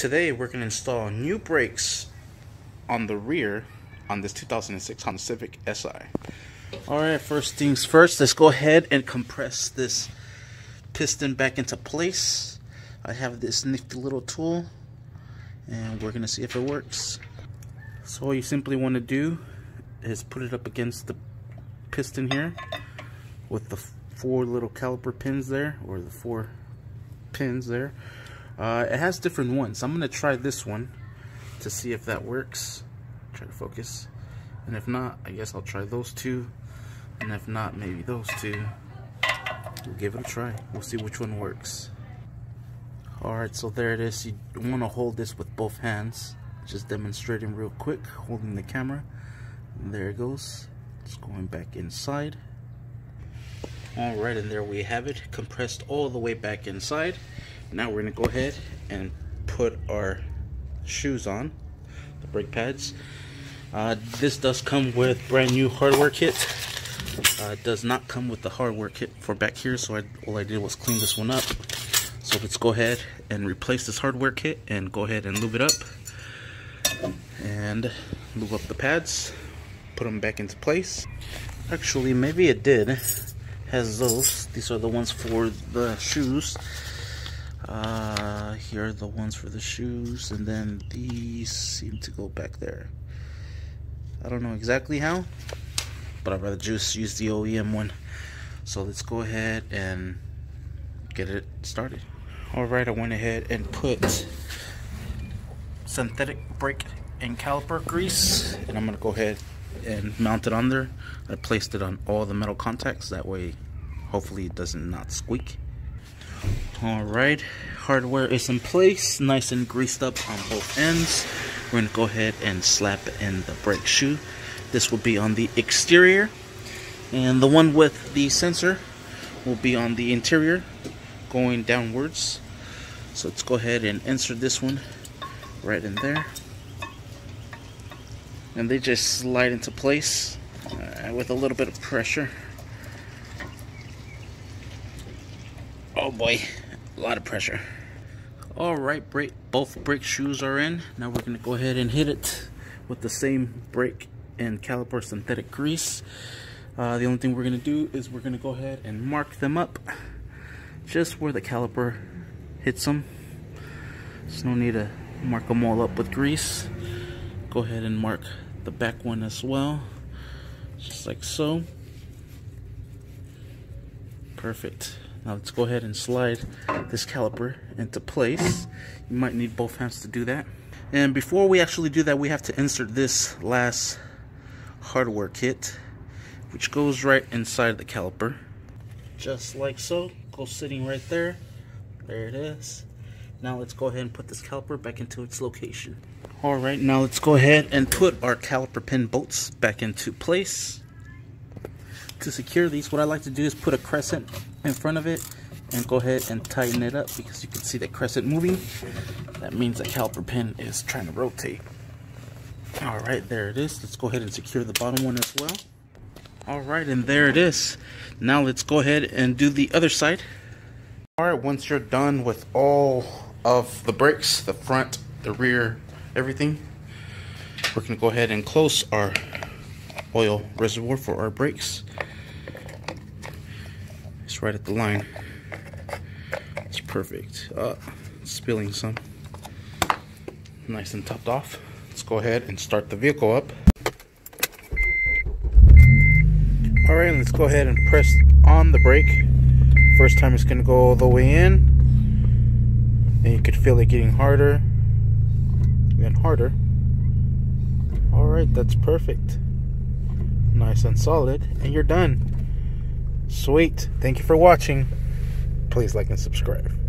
Today we're going to install new brakes on the rear on this 2006 Honda Civic Si. Alright, first things first, let's go ahead and compress this piston back into place. I have this nifty little tool and we're going to see if it works. So all you simply want to do is put it up against the piston here with the four little caliper pins there or the four pins there uh, it has different ones. I'm gonna try this one to see if that works. Try to focus. And if not I guess I'll try those two. And if not maybe those two. We'll give it a try. We'll see which one works. Alright so there it is. You want to hold this with both hands. Just demonstrating real quick holding the camera. There it goes. It's going back inside. All right and there we have it. Compressed all the way back inside now we're gonna go ahead and put our shoes on the brake pads. Uh, this does come with brand new hardware kit. Uh, it does not come with the hardware kit for back here so I, all I did was clean this one up. So let's go ahead and replace this hardware kit and go ahead and lube it up. And lube up the pads put them back into place. Actually maybe it did. Has those. These are the ones for the shoes. Uh, here are the ones for the shoes, and then these seem to go back there. I don't know exactly how, but I'd rather just use the OEM one. So let's go ahead and get it started. Alright, I went ahead and put synthetic brake and caliper grease, and I'm going to go ahead and mount it on there. I placed it on all the metal contacts that way hopefully it doesn't not squeak. Alright, hardware is in place, nice and greased up on both ends. We're to go ahead and slap in the brake shoe. This will be on the exterior and the one with the sensor will be on the interior going downwards. So let's go ahead and insert this one right in there and they just slide into place uh, with a little bit of pressure. Oh boy, a lot of pressure. All right, brake, both brake shoes are in. Now we're gonna go ahead and hit it with the same brake and caliper synthetic grease. Uh, the only thing we're gonna do is we're gonna go ahead and mark them up just where the caliper hits them. There's no need to mark them all up with grease go ahead and mark the back one as well just like so perfect now let's go ahead and slide this caliper into place. You might need both hands to do that. And before we actually do that we have to insert this last hardware kit which goes right inside the caliper. Just like so. Goes sitting right there. There it is. Now let's go ahead and put this caliper back into its location. Alright, now let's go ahead and put our caliper pin bolts back into place. To secure these, what I like to do is put a crescent in front of it and go ahead and tighten it up because you can see the crescent moving. That means the caliper pin is trying to rotate. Alright, there it is. Let's go ahead and secure the bottom one as well. Alright, and there it is. Now let's go ahead and do the other side. Alright, once you're done with all of the brakes, the front, the rear, everything. We're to go ahead and close our oil reservoir for our brakes. Right at the line. It's perfect. Uh, spilling some. Nice and topped off. Let's go ahead and start the vehicle up. Alright, let's go ahead and press on the brake. First time it's going to go all the way in and you could feel it getting harder and harder alright that's perfect nice and solid and you're done sweet. Thank you for watching. Please like and subscribe